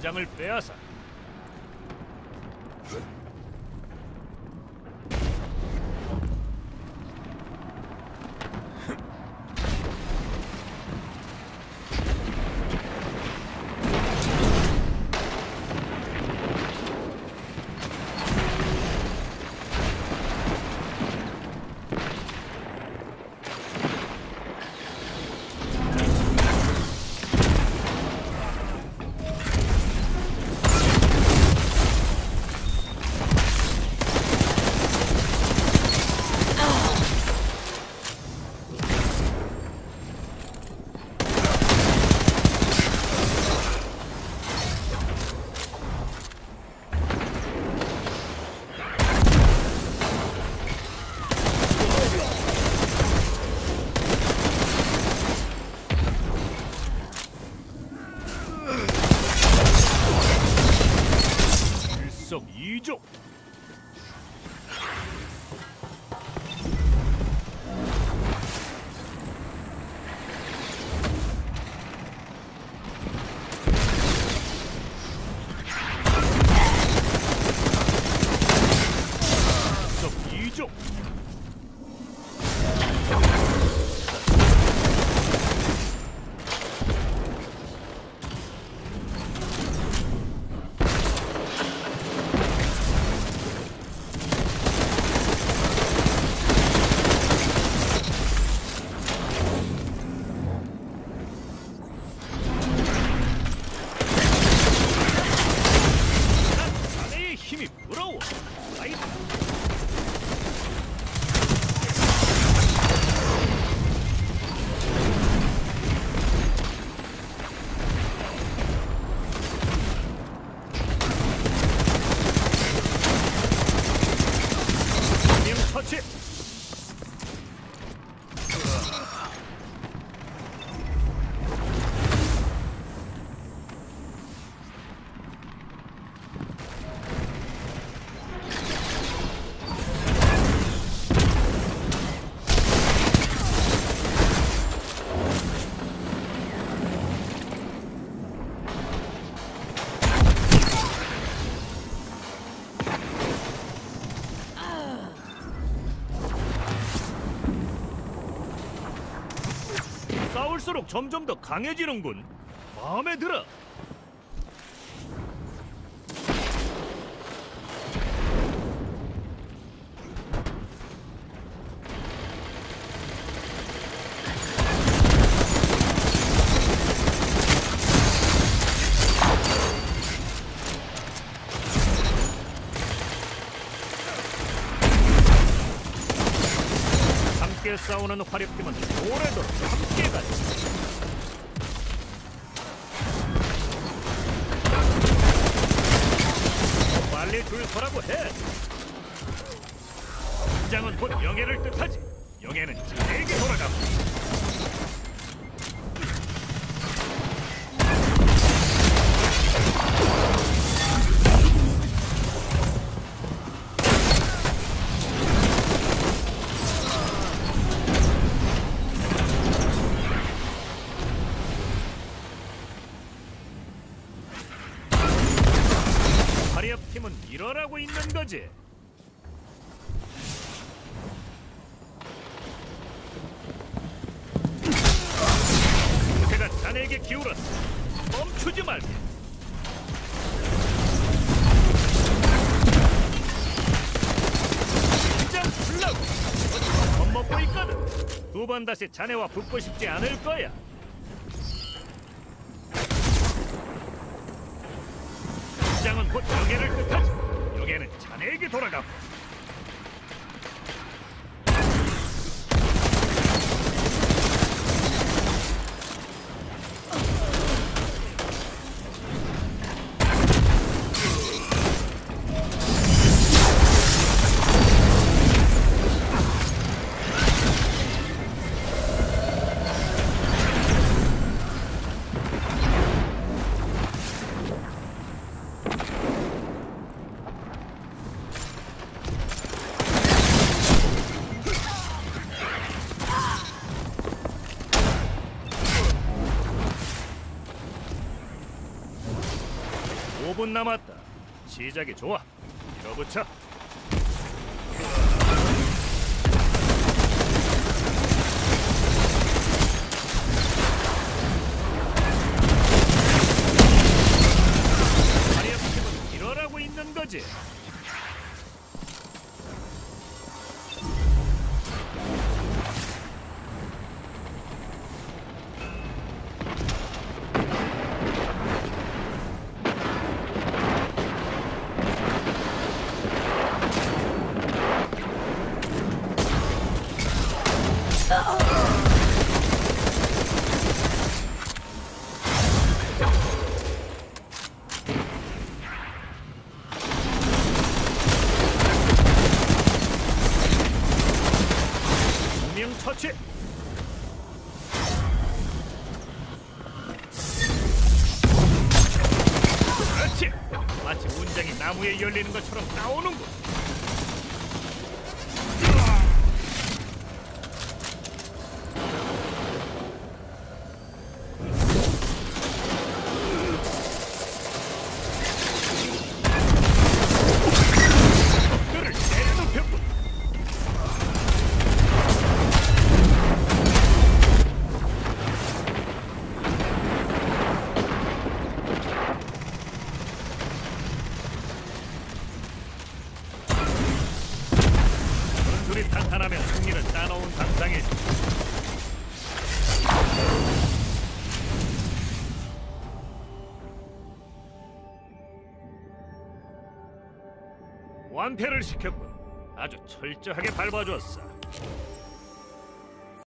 심장을 빼앗아 싸울수록 점점 더 강해지는군. 마음에 들어. 함께 싸우는 화력팀은 오래도록 함께 가자. 빨리 줄 서라고 해. 장은 곧 영예를 뜻하지. 영예는 자에게 돌아가고. 있는 거지. 제가 자네에게 기울었어. 멈추지 말게. 긴장 풀라고. 어디서 겁먹고 있거든. 두 번 다시 자네와 붙고 싶지 않을 거야. 장은 곧 영예를 뜻하지. 영예는 자네에게 돌아가고. 5분 남았다. 시작이 좋아. 밀어붙여. 명 처치. 그렇지. 마치 운장이 나무에 열리는 것처럼 나오는군. 하면 승리는 따놓은 당상이지. 완패를 시켰군. 아주 철저하게 밟아줬어.